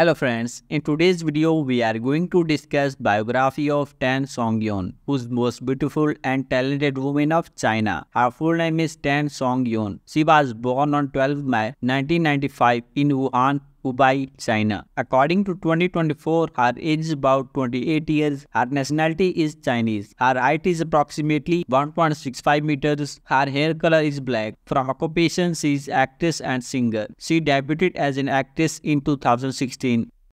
Hello friends, in today's video we are going to discuss biography of Tan Songyun, who's most beautiful and talented woman of China. Her full name is Tan Songyun. She was born on 12 May 1995 in Wuhan, Hubei, China. According to 2024, her age is about 28 years. Her nationality is Chinese. Her height is approximately 1.65 meters. Her hair color is black. From occupation, she is actress and singer. She debuted as an actress in 2016.